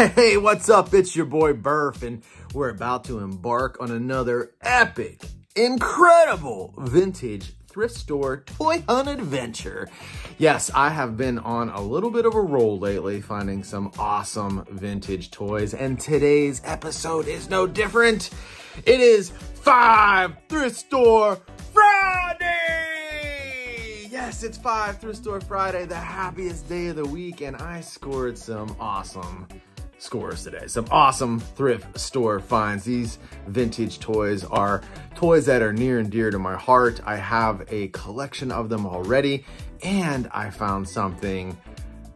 Hey, what's up? It's your boy Burf, and we're about to embark on another epic, incredible vintage thrift store toy hunt adventure. Yes, I have been on a little bit of a roll lately, finding some awesome vintage toys, and today's episode is no different. It is Five Thrift Store Friday! Yes, it's Five Thrift Store Friday, the happiest day of the week, and I scored some awesome scores today. Some awesome thrift store finds. These vintage toys are toys that are near and dear to my heart. I have a collection of them already, and I found something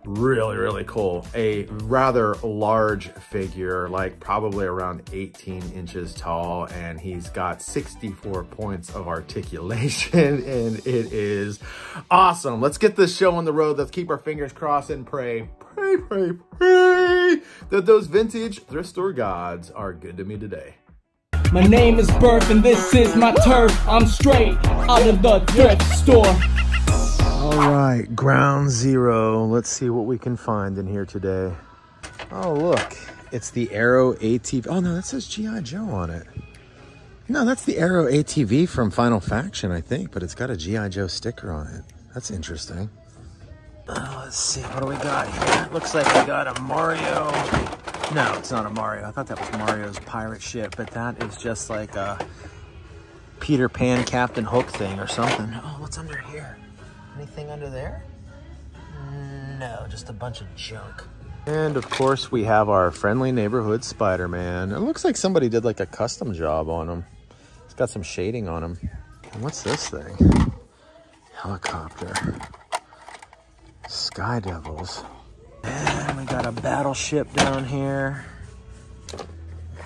really, really cool. A rather large figure, like probably around 18 inches tall, and he's got 64 points of articulation, and it is awesome. Let's get this show on the road. Let's keep our fingers crossed and pray, pray, pray, pray that those vintage thrift store gods are good to me today. My name is Burf and this is my turf. I'm straight out of the thrift store. All right, ground zero. Let's see what we can find in here today. Oh, look, it's the Arrow ATV. Oh, no, that says G.I. Joe on it. No, that's the Arrow ATV from Final Faction, I think, but it's got a G.I. Joe sticker on it. That's interesting. Uh, let's see, what do we got here? Looks like we got a Mario. No, it's not a Mario. I thought that was Mario's pirate ship, but that is just like a Peter Pan Captain Hook thing or something. Oh, what's under here? Anything under there? No, just a bunch of junk. And of course, we have our friendly neighborhood Spider-Man. It looks like somebody did like a custom job on him. It's got some shading on him. And what's this thing? Helicopter. Sky Devils. And we got a battleship down here.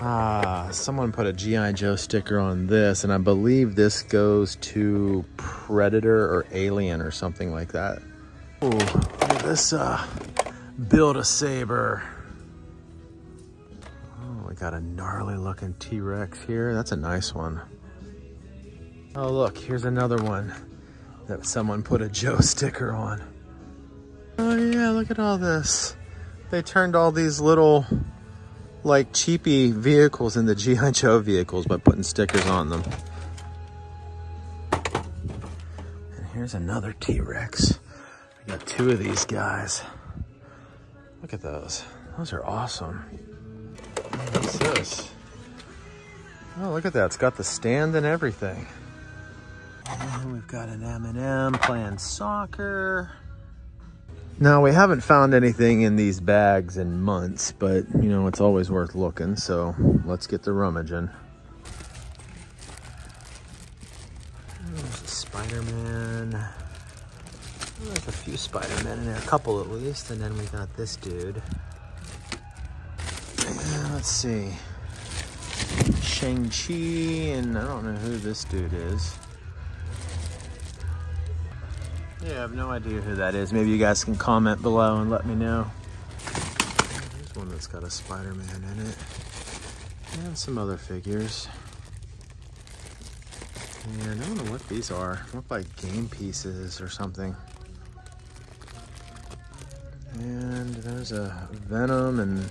Ah, someone put a G.I. Joe sticker on this, and I believe this goes to Predator or Alien or something like that. At this uh, Build-A-Saber. Oh, we got a gnarly looking T-Rex here. That's a nice one. Oh, look, here's another one that someone put a Joe sticker on. Oh yeah, look at all this. They turned all these little like cheapy vehicles into G.I. Joe vehicles by putting stickers on them. And here's another T-Rex. We got two of these guys. Look at those. Those are awesome. What's this? Oh, look at that. It's got the stand and everything. And we've got an M&M playing soccer. Now, we haven't found anything in these bags in months, but, you know, it's always worth looking, so let's get the rummaging. There's Spider-Man. There's a few Spider-Men in there, a couple at least, and then we got this dude. And let's see. Shang-Chi, and I don't know who this dude is. Yeah, I have no idea who that is. Maybe you guys can comment below and let me know. There's one that's got a Spider-Man in it. And some other figures. And I don't know what these are. They look like game pieces or something. And there's a Venom and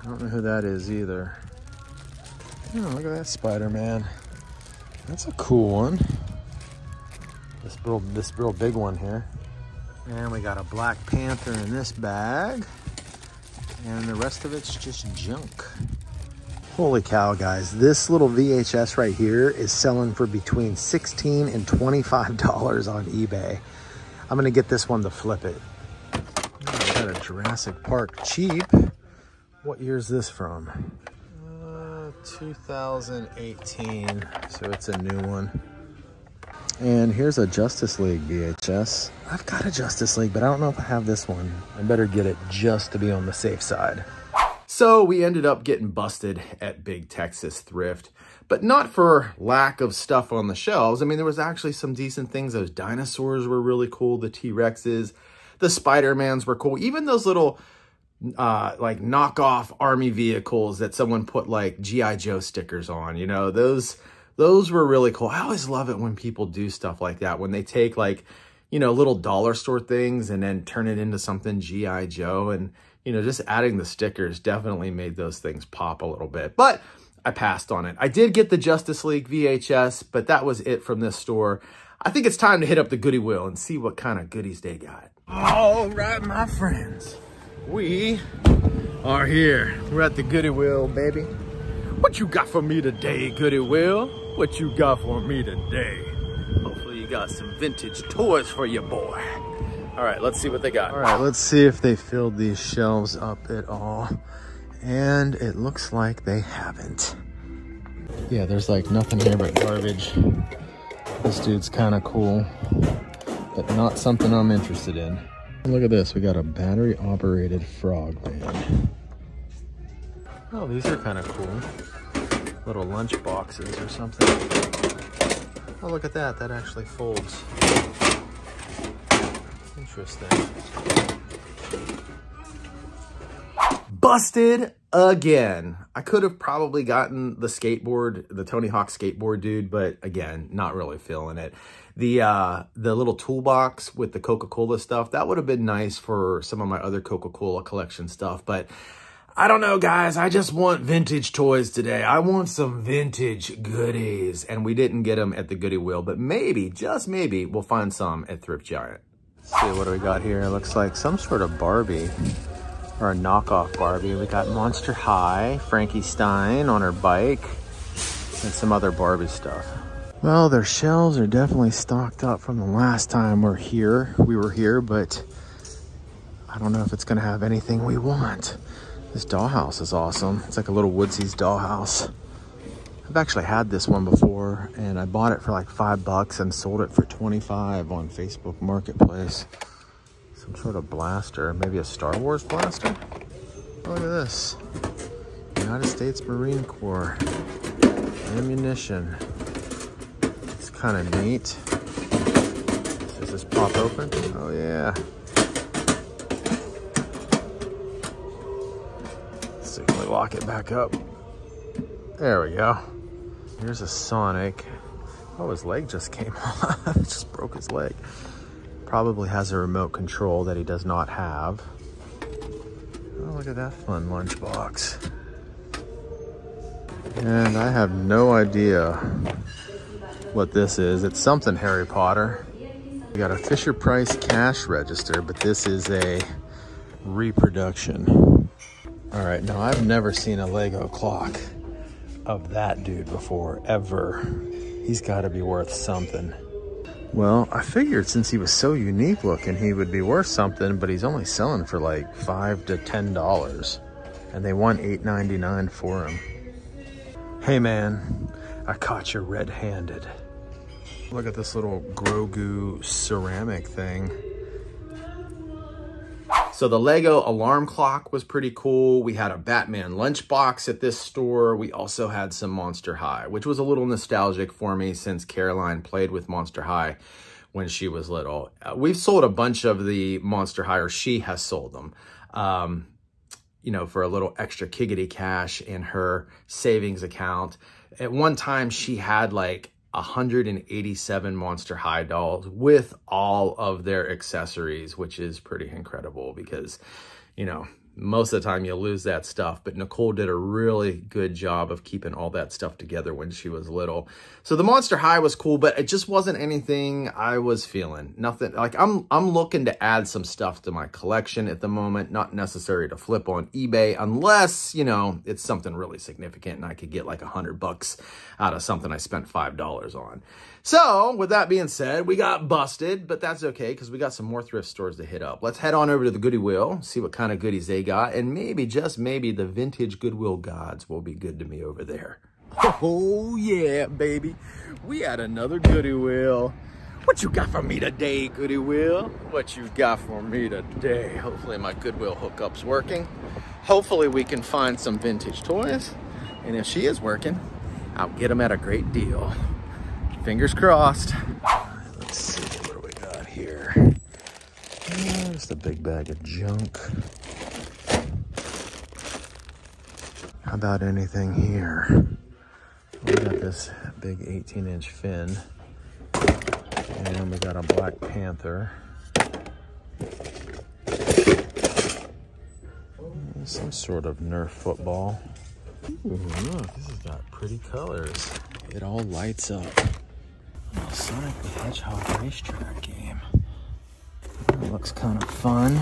I don't know who that is either. Oh, look at that Spider-Man. That's a cool one. This real, this real big one here. And we got a Black Panther in this bag. And the rest of it's just junk. Holy cow, guys. This little VHS right here is selling for between 16 and $25 on eBay. I'm gonna get this one to flip it. Got a Jurassic Park cheap. What year is this from? Uh, 2018, so it's a new one. And here's a Justice League VHS. I've got a Justice League, but I don't know if I have this one. I better get it just to be on the safe side. So we ended up getting busted at Big Texas Thrift, but not for lack of stuff on the shelves. I mean, there was actually some decent things. Those dinosaurs were really cool. The T-Rexes, the Spider-Mans were cool. Even those little uh, like knockoff army vehicles that someone put like G.I. Joe stickers on, you know, those those were really cool. I always love it when people do stuff like that, when they take like, you know, little dollar store things and then turn it into something G.I. Joe. And, you know, just adding the stickers definitely made those things pop a little bit. But I passed on it. I did get the Justice League VHS, but that was it from this store. I think it's time to hit up the Goody Wheel and see what kind of goodies they got. All right, my friends. We are here. We're at the Goody Wheel, baby. What you got for me today, Goody Will? What you got for me today? Hopefully you got some vintage toys for your boy. All right, let's see what they got. All right, let's see if they filled these shelves up at all. And it looks like they haven't. Yeah, there's like nothing here but garbage. This dude's kind of cool, but not something I'm interested in. Look at this, we got a battery operated frog band. Oh, these are kind of cool. Little lunch boxes or something. Oh, look at that, that actually folds. Interesting. Busted again. I could have probably gotten the skateboard, the Tony Hawk skateboard dude, but again, not really feeling it. The uh, the little toolbox with the Coca-Cola stuff, that would have been nice for some of my other Coca-Cola collection stuff, but I don't know, guys. I just want vintage toys today. I want some vintage goodies, and we didn't get them at the Goody Wheel, but maybe, just maybe, we'll find some at Thrift Giant. Let's see, what do we got here? It looks like some sort of Barbie or a knockoff Barbie. We got Monster High, Frankie Stein on her bike, and some other Barbie stuff. Well, their shelves are definitely stocked up from the last time we're here. We were here, but I don't know if it's gonna have anything we want. This dollhouse is awesome. It's like a little Woodzeez dollhouse. I've actually had this one before and I bought it for like five bucks and sold it for 25 on Facebook Marketplace. Some sort of blaster, maybe a Star Wars blaster? Look at this. United States Marine Corps ammunition. It's kind of neat. Does this pop open? Oh yeah. Lock it back up? There we go. Here's a Sonic. Oh, his leg just came off. it just broke his leg. Probably has a remote control that he does not have. Oh, look at that fun lunchbox. And I have no idea what this is. It's something Harry Potter. We got a Fisher Price cash register, but this is a reproduction. All right, now I've never seen a Lego clock of that dude before, ever. He's got to be worth something. Well, I figured since he was so unique looking, he would be worth something, but he's only selling for like five to ten dollars, and they want eight ninety nine for him. Hey man, I caught you red-handed. Look at this little Grogu ceramic thing. So the Lego alarm clock was pretty cool. We had a Batman lunchbox at this store. We also had some Monster High, which was a little nostalgic for me since Caroline played with Monster High when she was little. Uh, we've sold a bunch of the Monster High, or she has sold them, um, you know, for a little extra kiggity cash in her savings account. At one time, she had like 187 Monster High dolls with all of their accessories, which is pretty incredible because, you know, most of the time you'll lose that stuff, but Nicole did a really good job of keeping all that stuff together when she was little. So the Monster High was cool, but it just wasn't anything I was feeling. Nothing, like I'm, I'm looking to add some stuff to my collection at the moment, not necessary to flip on eBay unless, you know, it's something really significant and I could get like a hundred bucks out of something I spent $5 on. So with that being said, we got busted, but that's okay because we got some more thrift stores to hit up. Let's head on over to the Goody Wheel, see what kind of goodies they got, and maybe, just maybe, the vintage Goodwill gods will be good to me over there. Oh yeah, baby. We had another Goody Wheel. What you got for me today, Goody Wheel? What you got for me today? Hopefully my Goodwill hookup's working. Hopefully we can find some vintage toys. And if she is working, I'll get them at a great deal. Fingers crossed. Let's see, what do we got here? Uh, just a big bag of junk. How about anything here? We got this big 18 inch fin. And we got a Black Panther. Some sort of Nerf football. Ooh, look, this has got pretty colors. It all lights up. Sonic the Hedgehog racetrack game. That looks kind of fun.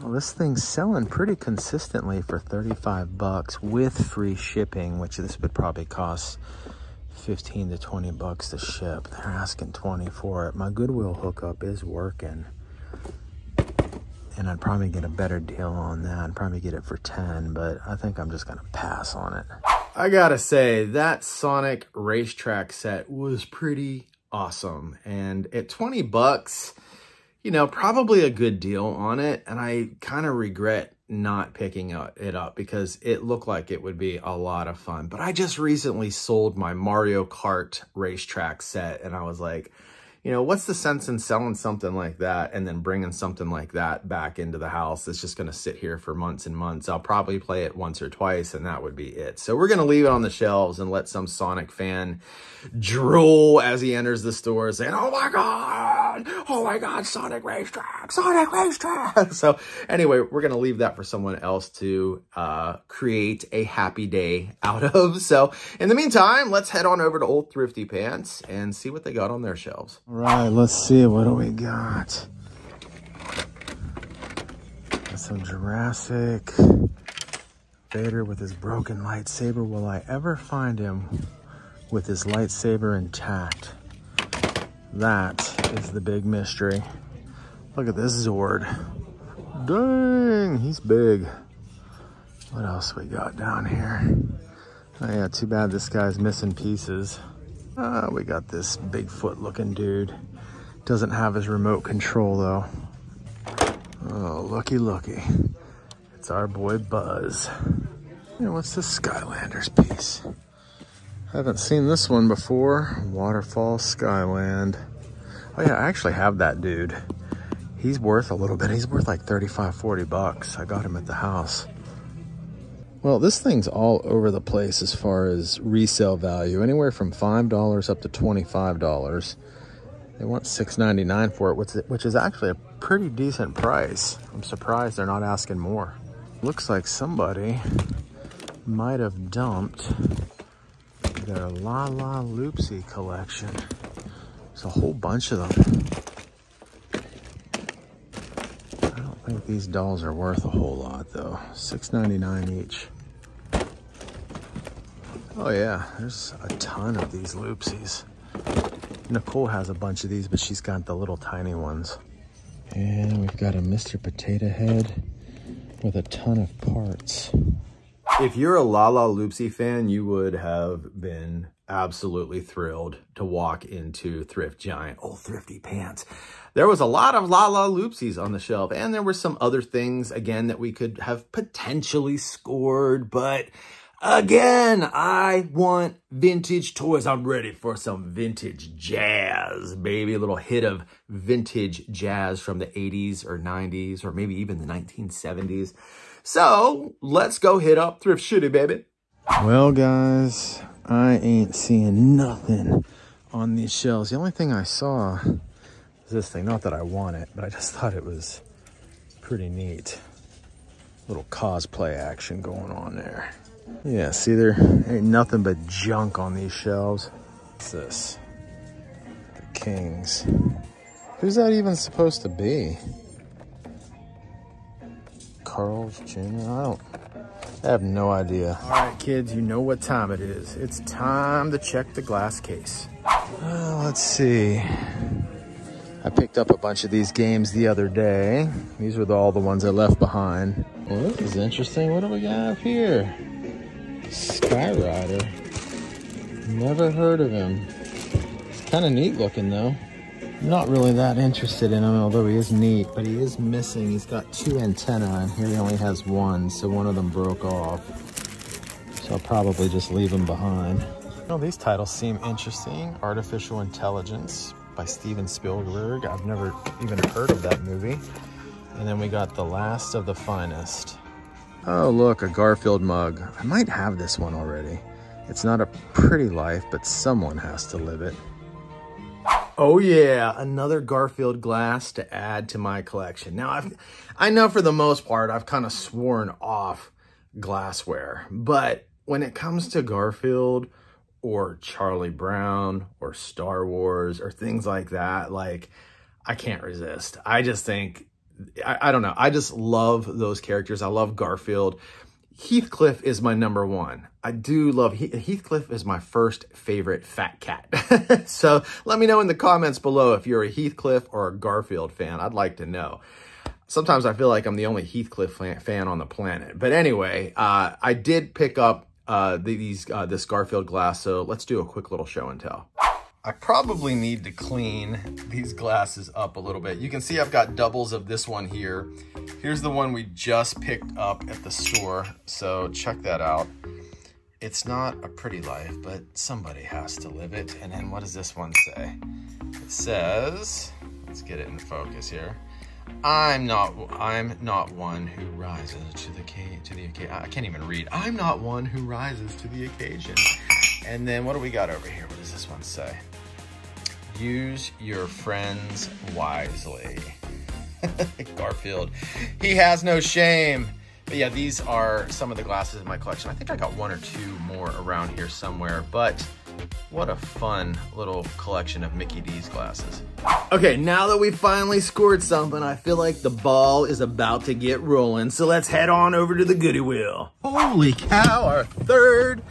Well, this thing's selling pretty consistently for 35 bucks with free shipping, which this would probably cost 15 to 20 bucks to ship. They're asking 20 for it. My Goodwill hookup is working and I'd probably get a better deal on that. I'd probably get it for 10, but I think I'm just gonna pass on it. I gotta say, that Sonic racetrack set was pretty awesome. And at 20 bucks, you know, probably a good deal on it. And I kind of regret not picking it up because it looked like it would be a lot of fun. But I just recently sold my Mario Kart racetrack set and I was like, you know, what's the sense in selling something like that and then bringing something like that back into the house that's just going to sit here for months and months? I'll probably play it once or twice and that would be it. So we're going to leave it on the shelves and let some Sonic fan drool as he enters the store saying, oh my God, oh my God, Sonic Racetrack, Sonic Racetrack. So anyway, we're going to leave that for someone else to uh, create a happy day out of. So in the meantime, let's head on over to Old Thrifty Pants and see what they got on their shelves. All right, let's see. What do we got? Got some Jurassic. Vader with his broken lightsaber. Will I ever find him with his lightsaber intact? That is the big mystery. Look at this Zord. Dang, he's big. What else we got down here? Oh yeah, too bad this guy's missing pieces. Uh, we got this Bigfoot looking dude. Doesn't have his remote control though. Oh, looky, looky. It's our boy Buzz. Know, what's this Skylanders piece? Haven't seen this one before. Waterfall Skyland. Oh yeah, I actually have that dude. He's worth a little bit. He's worth like 35, 40 bucks. I got him at the house. Well, this thing's all over the place as far as resale value, anywhere from $5 up to $25. They want $6.99 for it, which, which is actually a pretty decent price. I'm surprised they're not asking more. Looks like somebody might have dumped their Lalaloopsy collection. There's a whole bunch of them. I don't think these dolls are worth a whole lot though. $6.99 each. Oh yeah, there's a ton of these loopsies. Nicole has a bunch of these, but she's got the little tiny ones. And we've got a Mr. Potato Head with a ton of parts. If you're a Lalaloopsy fan, you would have been absolutely thrilled to walk into Thrift Giant, old thrifty pants. There was a lot of Lalaloopsies on the shelf, and there were some other things, again, that we could have potentially scored, but Again, I want vintage toys. I'm ready for some vintage jazz, baby. A little hit of vintage jazz from the 80s or 90s or maybe even the 1970s. So let's go hit up Thrift Shitty, baby. Well, guys, I ain't seeing nothing on these shelves. The only thing I saw is this thing. Not that I want it, but I just thought it was pretty neat. Little cosplay action going on there. Yeah, see there ain't nothing but junk on these shelves. What's this? The Kings. Who's that even supposed to be? Carl's Jr.? I don't, I have no idea. All right, kids, you know what time it is. It's time to check the glass case. Uh, let's see. I picked up a bunch of these games the other day. These were the, all the ones I left behind. Well, this is interesting. What do we got here? Skyrider. Never heard of him. It's kind of neat looking though. Not really that interested in him, although he is neat, but he is missing. He's got two antennae, and here he only has one, so one of them broke off. So I'll probably just leave him behind. Oh, these titles seem interesting. Artificial Intelligence by Steven Spielberg. I've never even heard of that movie. And then we got The Last of the Finest. Oh, look, a Garfield mug. I might have this one already. It's not a pretty life, but someone has to live it. Oh yeah, another Garfield glass to add to my collection. Now, I've, I know for the most part, I've kind of sworn off glassware, but when it comes to Garfield or Charlie Brown or Star Wars or things like that, like I can't resist. I just think, I, I don't know. I just love those characters. I love Garfield. Heathcliff is my number one. I do love, Heathcliff is my first favorite fat cat. so let me know in the comments below if you're a Heathcliff or a Garfield fan. I'd like to know. Sometimes I feel like I'm the only Heathcliff fan on the planet. But anyway, uh, I did pick up uh, these uh, this Garfield glass, so let's do a quick little show and tell. I probably need to clean these glasses up a little bit. You can see I've got doubles of this one here. Here's the one we just picked up at the store, so check that out. It's not a pretty life, but somebody has to live it. And then what does this one say? It says, let's get it in focus here. I'm not I'm not one who rises to the to the occasion. I can't even read. I'm not one who rises to the occasion. And then what do we got over here? What does this one say? Use your friends wisely. Garfield. He has no shame. But yeah, these are some of the glasses in my collection. I think I got one or two more around here somewhere, but what a fun little collection of Mickey D's glasses. Okay, now that we finally scored something, I feel like the ball is about to get rolling, so let's head on over to the Goody wheel. Holy cow, our third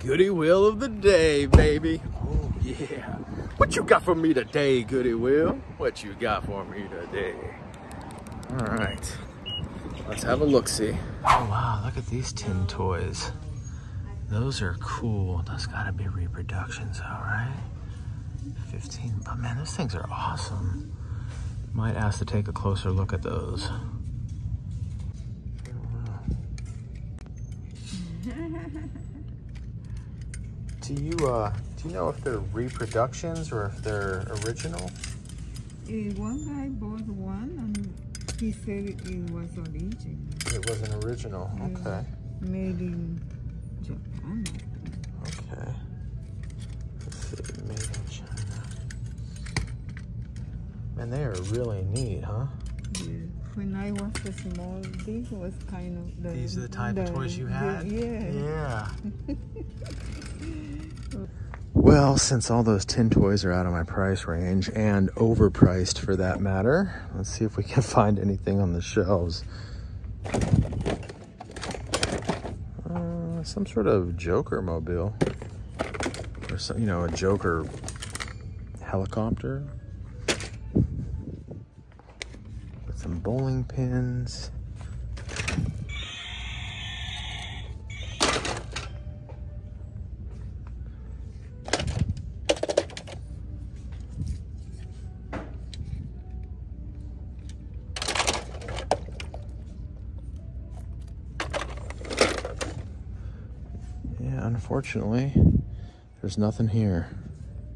Goody wheel of the day, baby. Oh yeah. What you got for me today, Goody Will? What you got for me today? All right, let's have a look-see. Oh wow, look at these tin toys. Those are cool. Those gotta be reproductions, all right? 15, but man, those things are awesome. Might ask to take a closer look at those. do you uh do you know if they're reproductions or if they're original? Uh, one guy bought one and he said it was original. It was an original, okay. Made in Japan. Okay. Let's see, made in China. Man, they are really neat, huh? Yeah. When I was a small, this was kind of the. These are the type the, of toys you had? The, yeah. Yeah. well, since all those tin toys are out of my price range and overpriced for that matter, let's see if we can find anything on the shelves. Uh, some sort of Joker mobile. Or some, you know, a Joker helicopter. With some bowling pins. Unfortunately, there's nothing here.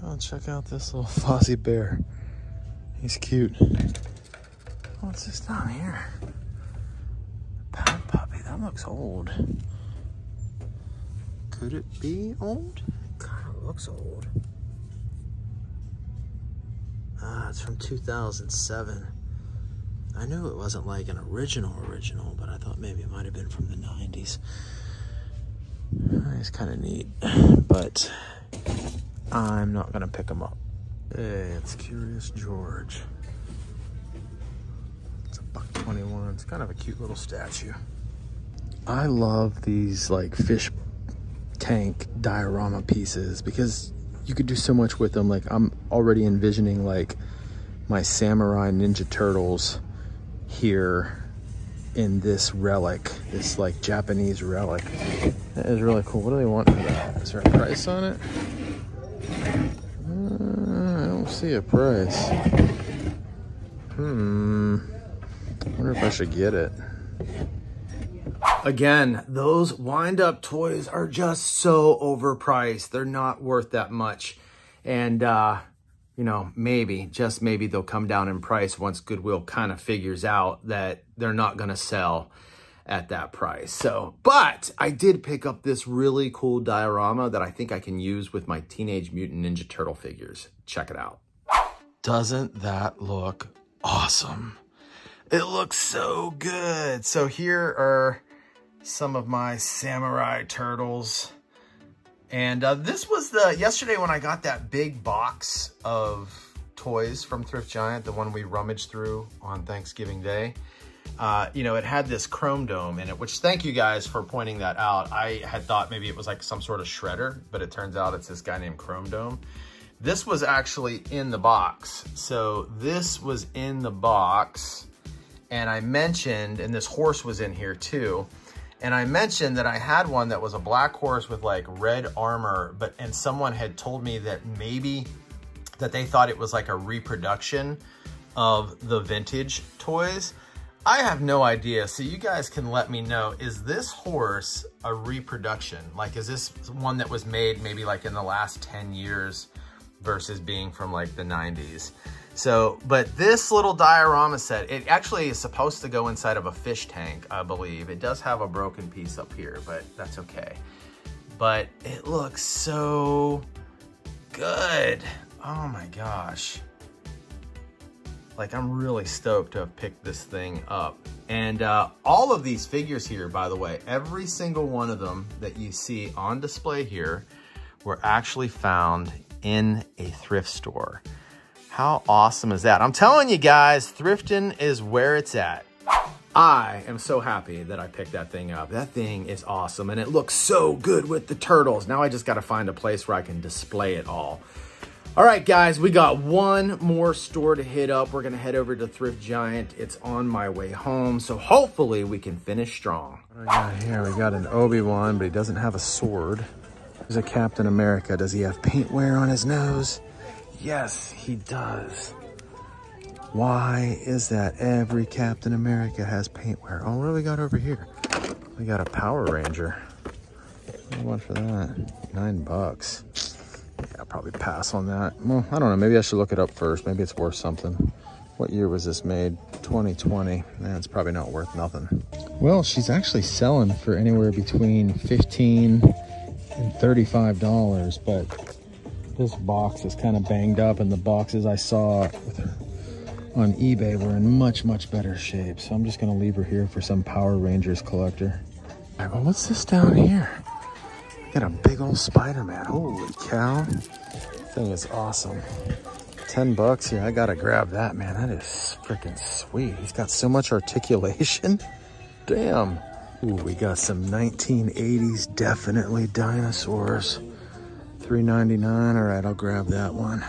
Oh, check out this little fuzzy Bear. He's cute. What's this down here? Pound puppy, that looks old. Could it be old? It Kind of looks old. Ah, it's from 2007. I knew it wasn't like an original original, but I thought maybe it might have been from the 90s. It's kind of neat, but I'm not to pick them up. Hey, it's Curious George. It's a buck 21. It's kind of a cute little statue. I love these like fish tank diorama pieces because you could do so much with them. Like I'm already envisioning like my samurai ninja turtles here in this relic, this like Japanese relic. That is really cool. What do they want for that? Is there a price on it? Uh, I don't see a price. Hmm. I wonder if I should get it. Again, those wind-up toys are just so overpriced. They're not worth that much. And uh, you know, maybe, just maybe they'll come down in price once Goodwill kind of figures out that they're not going to sell at that price. So, but I did pick up this really cool diorama that I think I can use with my Teenage Mutant Ninja Turtle figures. Check it out. Doesn't that look awesome? It looks so good. So here are some of my samurai turtles. And uh, this was the, yesterday when I got that big box of toys from Thrift Giant, the one we rummaged through on Thanksgiving Day. Uh, you know, it had this chrome dome in it, which thank you guys for pointing that out. I had thought maybe it was like some sort of shredder, but it turns out it's this guy named Chrome Dome. This was actually in the box. So this was in the box and I mentioned, and this horse was in here too, and I mentioned that I had one that was a black horse with like red armor, but and someone had told me that maybe that they thought it was like a reproduction of the vintage toys. I have no idea, so you guys can let me know, is this horse a reproduction? Like, is this one that was made maybe like in the last 10 years versus being from like the 90s? So, but this little diorama set, it actually is supposed to go inside of a fish tank, I believe. It does have a broken piece up here, but that's okay. But it looks so good. Oh my gosh. Like I'm really stoked to have picked this thing up. And uh, all of these figures here, by the way, every single one of them that you see on display here were actually found in a thrift store. How awesome is that? I'm telling you guys, thrifting is where it's at. I am so happy that I picked that thing up. That thing is awesome and it looks so good with the turtles. Now I just got to find a place where I can display it all. All right, guys, we got one more store to hit up. We're going to head over to Thrift Giant. It's on my way home, so hopefully we can finish strong. What got here? We got an Obi-Wan, but he doesn't have a sword. There's a Captain America. Does he have paint wear on his nose? Yes, he does. Why is that? Every Captain America has paint wear. Oh, what do we got over here? We got a Power Ranger. Much for that? Nine bucks. Yeah, I'll probably pass on that. Well, I don't know. Maybe I should look it up first. Maybe it's worth something. What year was this made? 2020. Man, it's probably not worth nothing. Well, she's actually selling for anywhere between 15 and $35, but this box is kind of banged up and the boxes I saw on eBay were in much, much better shape. So I'm just gonna leave her here for some Power Rangers collector. All right, well, what's this down here? Got a big old Spider-Man. Holy cow. Thing is awesome. 10 bucks here. I gotta grab that, man. That is freaking sweet. He's got so much articulation. Damn. Ooh, we got some 1980s, definitely dinosaurs. 3.99. All right, I'll grab that one.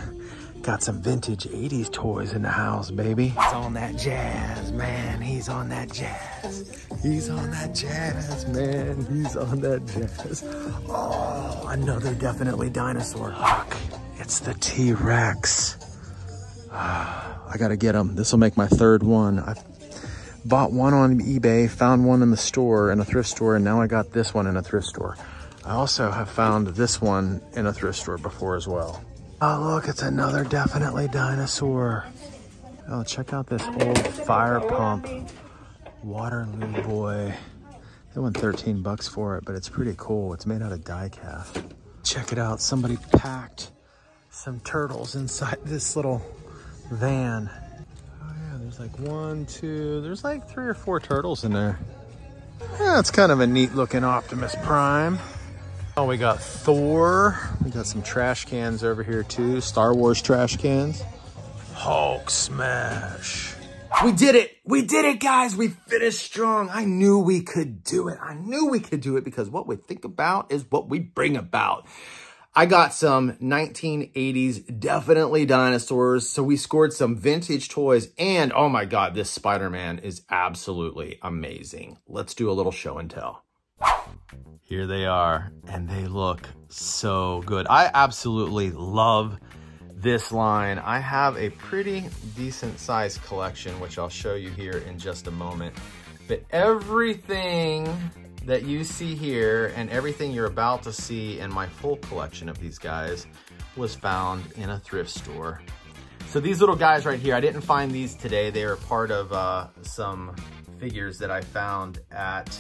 Got some vintage 80s toys in the house, baby. He's on that jazz, man. He's on that jazz. He's on that jazz, man. He's on that jazz. Oh, another definitely dinosaur. Look, it's the T-Rex. Ah, I gotta get him. This will make my third one. I've bought one on eBay, found one in the store, in a thrift store, and now I got this one in a thrift store. I also have found this one in a thrift store before as well. Oh, look, it's another definitely dinosaur. Oh, check out this old fire pump. Waterloo boy. They went 13 bucks for it, but it's pretty cool. It's made out of die cast. Check it out. Somebody packed some turtles inside this little van. Oh yeah, there's like one, two, there's like three or four turtles in there. Yeah, it's kind of a neat looking Optimus Prime. Oh, we got Thor. We got some trash cans over here too. Star Wars trash cans. Hulk smash. We did it. We did it, guys. We finished strong. I knew we could do it. I knew we could do it because what we think about is what we bring about. I got some 1980s, definitely dinosaurs. So we scored some vintage toys and oh my God, this Spider-Man is absolutely amazing. Let's do a little show and tell. Here they are, and they look so good. I absolutely love this line. I have a pretty decent sized collection, which I'll show you here in just a moment. But everything that you see here and everything you're about to see in my full collection of these guys was found in a thrift store. So these little guys right here, I didn't find these today. They are part of uh, some figures that I found at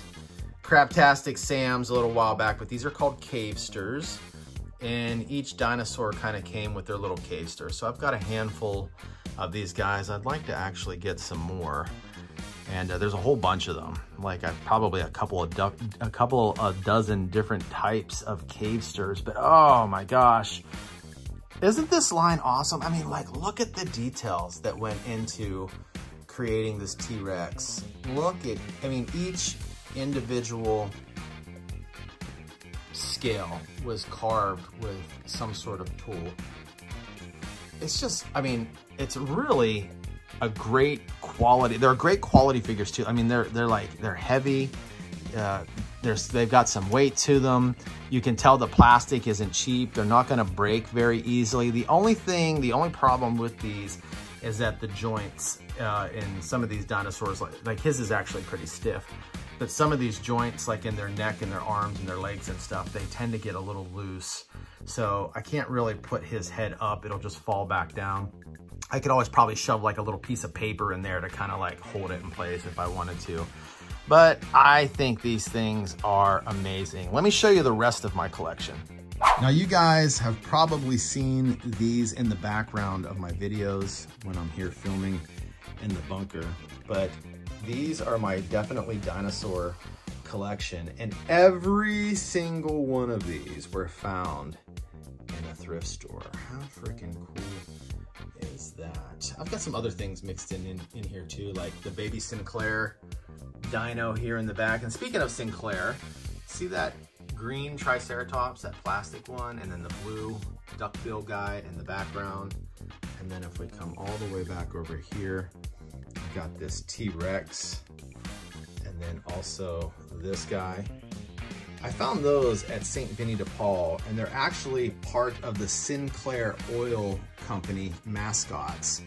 Craptastic Sam's a little while back, but these are called Cavesters. and each dinosaur kind of came with their little caster. So I've got a handful of these guys. I'd like to actually get some more. And uh, there's a whole bunch of them. Like I've probably a couple of a couple a dozen different types of cavesters, but oh my gosh. Isn't this line awesome? I mean, like, look at the details that went into creating this T-Rex. Look at, I mean, each individual scale was carved with some sort of tool. It's just, I mean, it's really a great quality. They're great quality figures too. I mean, they're they're like they're heavy. Uh, there's they've got some weight to them. You can tell the plastic isn't cheap. They're not going to break very easily. The only thing, the only problem with these is that the joints uh, in some of these dinosaurs, like, like his is actually pretty stiff. But some of these joints, like in their neck and their arms and their legs and stuff, they tend to get a little loose. So I can't really put his head up. It'll just fall back down. I could always probably shove like a little piece of paper in there to kind of like hold it in place if I wanted to. But I think these things are amazing. Let me show you the rest of my collection. Now you guys have probably seen these in the background of my videos when I'm here filming in the bunker, but these are my definitely dinosaur collection and every single one of these were found in a thrift store. How freaking cool is that? I've got some other things mixed in, in, in here too, like the baby Sinclair dino here in the back. And speaking of Sinclair, see that green Triceratops, that plastic one, and then the blue duckbill guy in the background. And then if we come all the way back over here, got this T-Rex, and then also this guy. I found those at St. Vinny de Paul, and they're actually part of the Sinclair Oil Company mascots.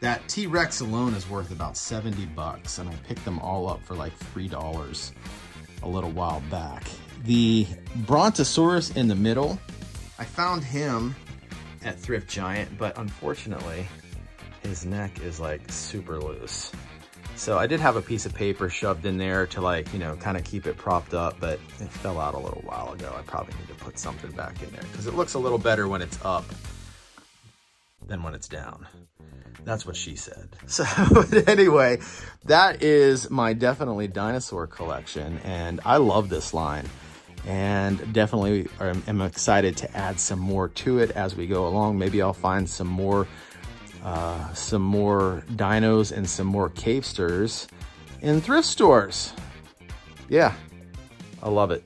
That T-Rex alone is worth about 70 bucks, and I picked them all up for like $3 a little while back. The Brontosaurus in the middle, I found him at Thrift Giant, but unfortunately, his neck is like super loose. So I did have a piece of paper shoved in there to like, you know, kind of keep it propped up, but it fell out a little while ago. I probably need to put something back in there because it looks a little better when it's up than when it's down. That's what she said. So anyway, that is my definitely dinosaur collection. And I love this line and definitely am excited to add some more to it as we go along. Maybe I'll find some more, uh, some more dinos and some more cavesters in thrift stores. Yeah, I love it.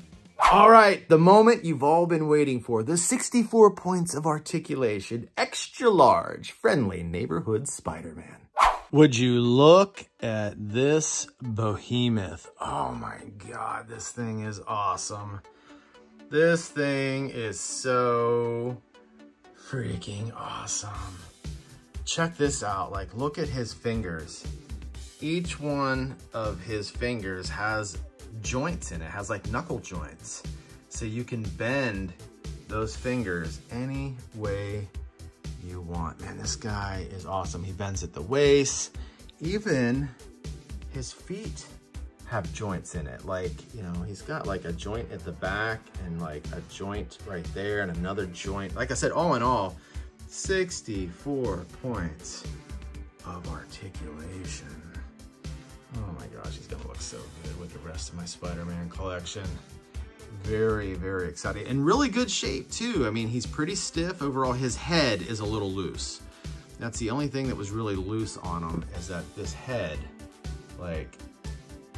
All right, the moment you've all been waiting for, the 64 points of articulation, extra large, friendly neighborhood Spider-Man. Would you look at this behemoth? Oh my God, this thing is awesome. This thing is so freaking awesome. Check this out, like look at his fingers. Each one of his fingers has joints in it, has like knuckle joints. So you can bend those fingers any way you want. Man, this guy is awesome. He bends at the waist. Even his feet have joints in it. Like, you know, he's got like a joint at the back and like a joint right there and another joint. Like I said, all in all, 64 points of articulation. Oh my gosh, he's gonna look so good with the rest of my Spider-Man collection. Very, very exciting. And really good shape too. I mean, he's pretty stiff. Overall, his head is a little loose. That's the only thing that was really loose on him is that this head, like,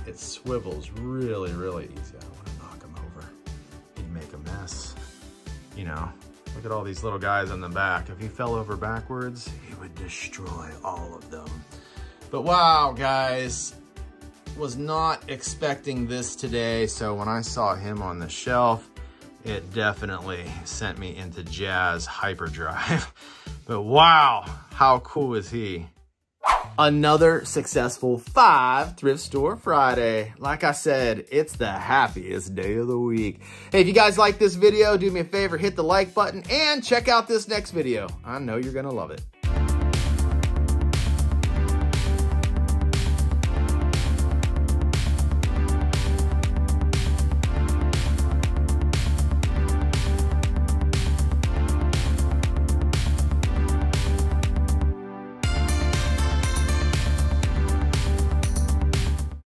it swivels really, really easy. I don't want to knock him over. He'd make a mess. You know, look at all these little guys on the back. If he fell over backwards, he would destroy all of them. But wow, guys, was not expecting this today, so when I saw him on the shelf, it definitely sent me into jazz hyperdrive. but wow, how cool is he? Another successful five thrift store Friday. Like I said, it's the happiest day of the week. Hey, if you guys like this video, do me a favor, hit the like button and check out this next video. I know you're gonna love it.